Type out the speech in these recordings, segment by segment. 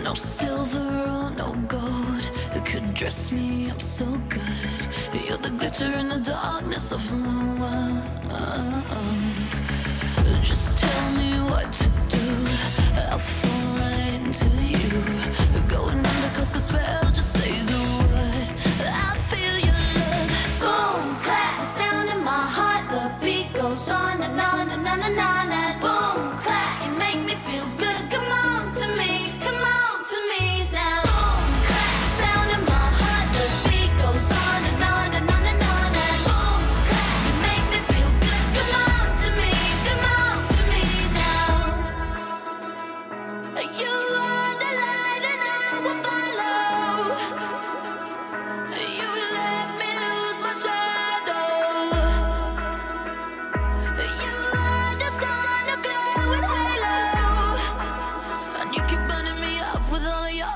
No silver or no gold it could dress me up so good. You're the glitter in the darkness of my world. Just tell me what to do. I'll fall right into you. Going under cause the spell, just say the word. I feel your love. Boom, clap, the sound in my heart. The beat goes on and on and on and on.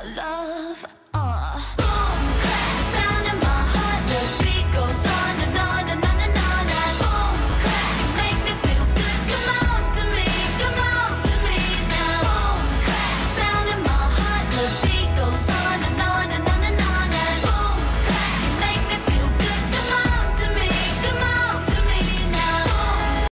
Love.